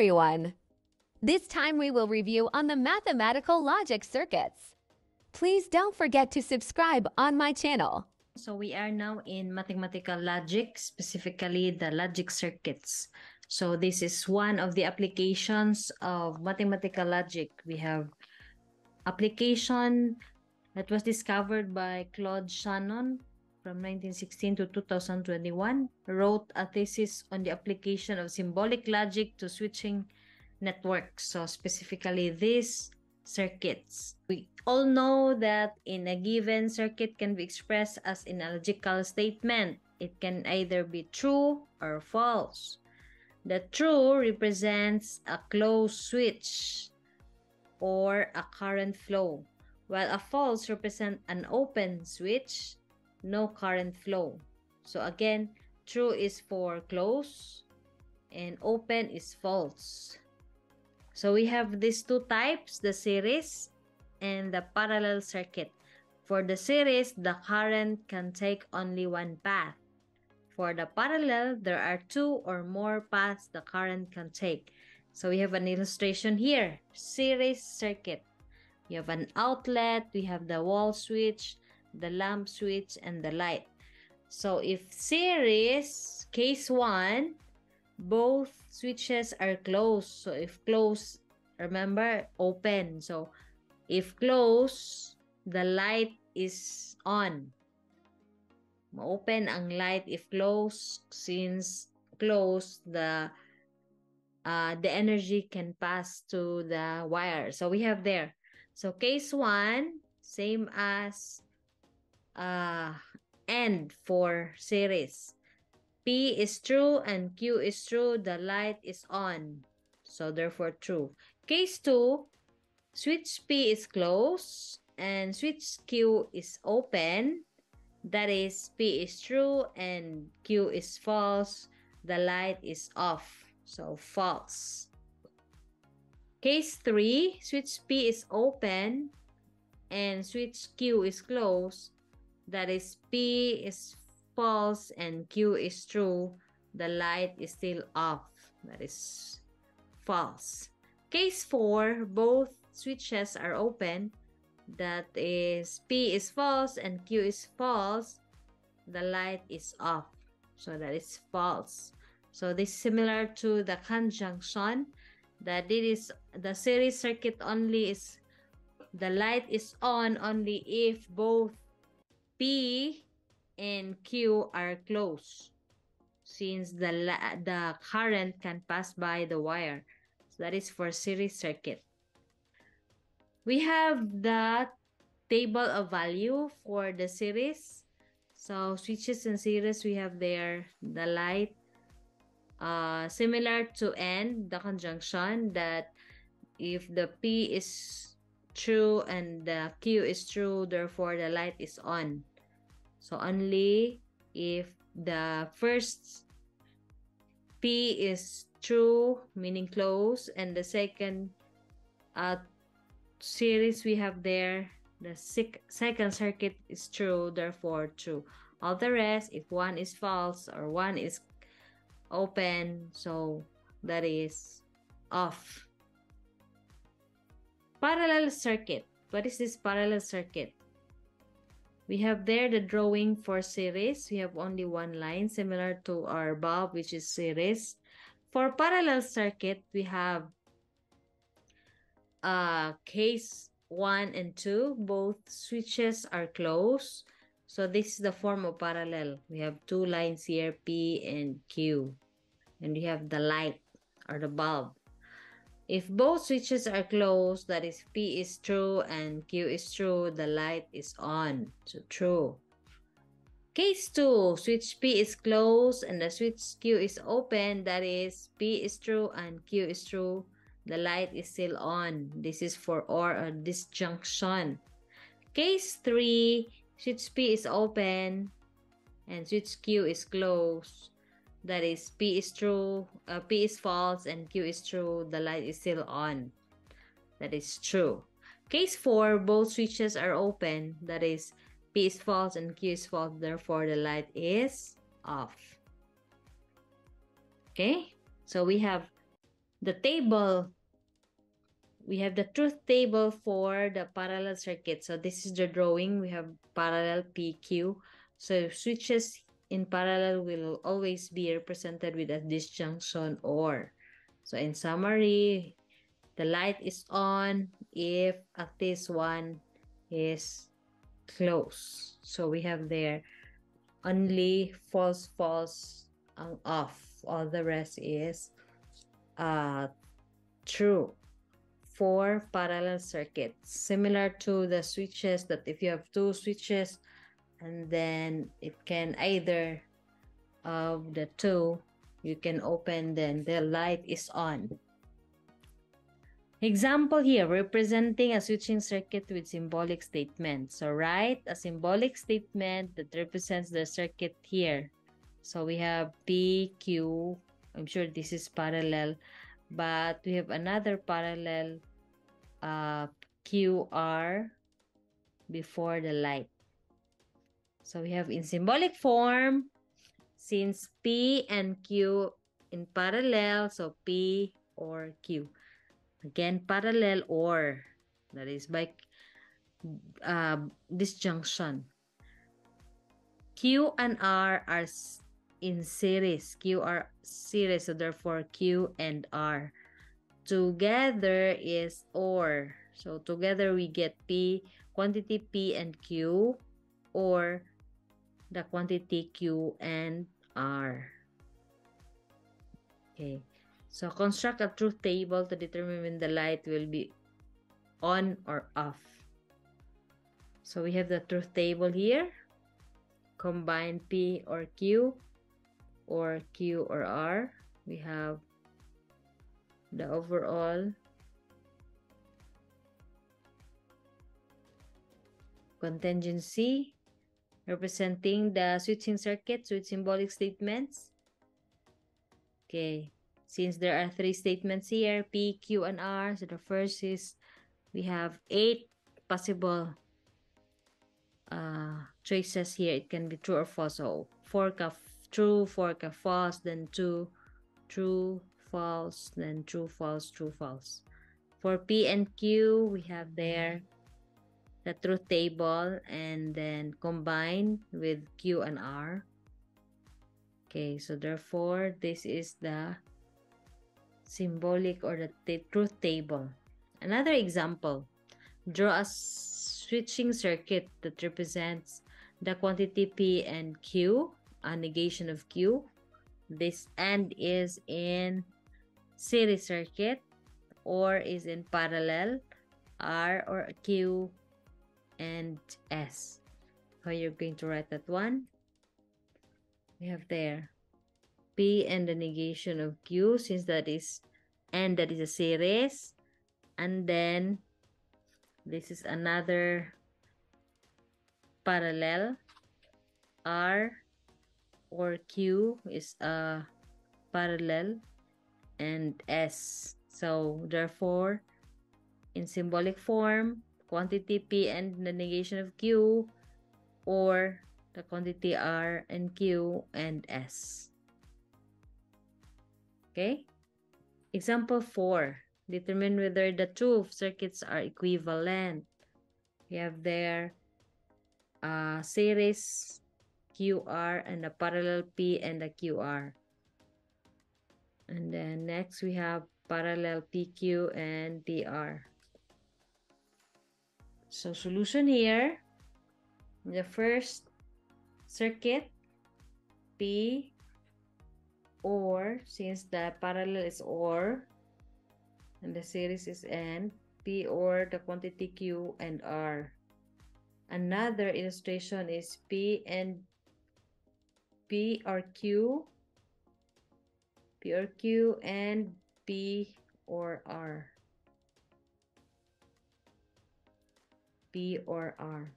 everyone! This time we will review on the mathematical logic circuits. Please don't forget to subscribe on my channel. So we are now in mathematical logic, specifically the logic circuits. So this is one of the applications of mathematical logic. We have application that was discovered by Claude Shannon from 1916 to 2021, wrote a thesis on the application of symbolic logic to switching networks. So specifically these circuits. We all know that in a given circuit can be expressed as an logical statement. It can either be true or false. The true represents a closed switch or a current flow, while a false represents an open switch no current flow. So again, true is for close and open is false. So we have these two types, the series and the parallel circuit. For the series, the current can take only one path. For the parallel, there are two or more paths the current can take. So we have an illustration here, series circuit. We have an outlet, we have the wall switch, the lamp switch, and the light. So if series, case 1, both switches are closed. So if closed, remember, open. So if closed, the light is on. Open ang light if closed since closed the uh, the energy can pass to the wire. So we have there. So case 1, same as uh, end for series. P is true and Q is true. The light is on. So therefore true. Case 2, switch P is closed and switch Q is open. That is P is true and Q is false. The light is off. So false. Case 3, switch P is open and switch Q is closed that is P is false and Q is true, the light is still off. That is false. Case 4, both switches are open. That is P is false and Q is false. The light is off. So that is false. So this is similar to the conjunction that it is the series circuit only is the light is on only if both P and Q are close since the, the current can pass by the wire. So that is for series circuit. We have the table of value for the series. So switches and series, we have there the light. Uh, similar to N, the conjunction that if the P is true and the Q is true, therefore the light is on. So only if the first P is true, meaning close, and the second uh, series we have there, the sec second circuit is true, therefore true. All the rest, if one is false or one is open, so that is off. Parallel circuit. What is this parallel circuit? We have there the drawing for series. We have only one line similar to our bulb which is series. For parallel circuit, we have uh, case 1 and 2. Both switches are closed. So this is the form of parallel. We have two lines here, P and Q. And we have the light or the bulb. If both switches are closed, that is P is true and Q is true, the light is on. So true. Case 2, switch P is closed and the switch Q is open. That is P is true and Q is true. The light is still on. This is for or a disjunction. Case 3, switch P is open and switch Q is closed that is P is true, uh, P is false, and Q is true, the light is still on. That is true. Case 4, both switches are open. That is P is false and Q is false, therefore the light is off. Okay, so we have the table we have the truth table for the parallel circuit so this is the drawing we have parallel pq so switches in parallel will always be represented with a disjunction or. So in summary the light is on if at least one is close. So we have there only false false ang off. All the rest is uh true. For parallel circuits similar to the switches that if you have two switches and then it can either of the two you can open then the light is on. Example here representing a switching circuit with symbolic statement so write a symbolic statement that represents the circuit here. So we have p q i'm sure this is parallel but we have another parallel uh, QR before the light. So we have in symbolic form, since P and Q in parallel, so P or Q. Again, parallel or, that is by uh, disjunction. Q and R are in series. Q are series, so therefore Q and R together is or. So together we get P, quantity P and Q or the quantity Q and R. Okay. So construct a truth table to determine when the light will be on or off. So we have the truth table here. Combine P or Q or Q or R. We have the overall contingency representing the switching circuits with symbolic statements. Okay, since there are three statements here, P, Q, and R, so the first is we have eight possible uh, choices here. It can be true or false. So fork of true, fork of false, then two, true, false, then true, false, true, false. For P and Q, we have there the truth table and then combine with Q and R. Okay, so therefore, this is the symbolic or the truth table. Another example, draw a switching circuit that represents the quantity P and Q, a negation of Q. This and is in series circuit or is in parallel R or Q and S. How you're going to write that one? We have there P and the negation of Q since that is and that is a series and then this is another parallel R or Q is a parallel and S. So therefore, in symbolic form, quantity P and the negation of Q or the quantity R and Q and S. Okay? Example 4. Determine whether the two circuits are equivalent. We have there a series QR and a parallel P and a QR. And then next we have parallel PQ and PR. So solution here, the first circuit, P or, since the parallel is OR, and the series is N, P or the quantity Q and R. Another illustration is P and P or Q P or Q and P or R. P or R.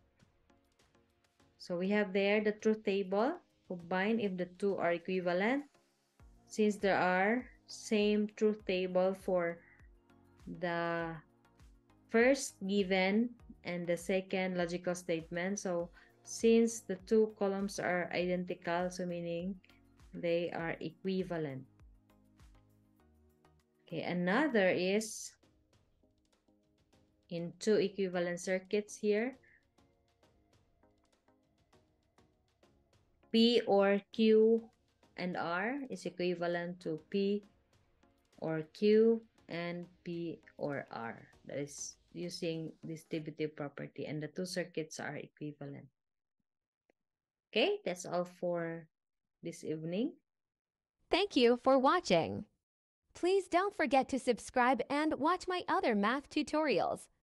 So we have there the truth table. Combine if the two are equivalent. Since there are same truth table for the first given and the second logical statement. So since the two columns are identical, so meaning they are equivalent. Okay, another is in two equivalent circuits here. P or Q and R is equivalent to P or Q and P or R. That is using distributive property and the two circuits are equivalent. Okay, that's all for this evening. Thank you for watching. Please don't forget to subscribe and watch my other math tutorials.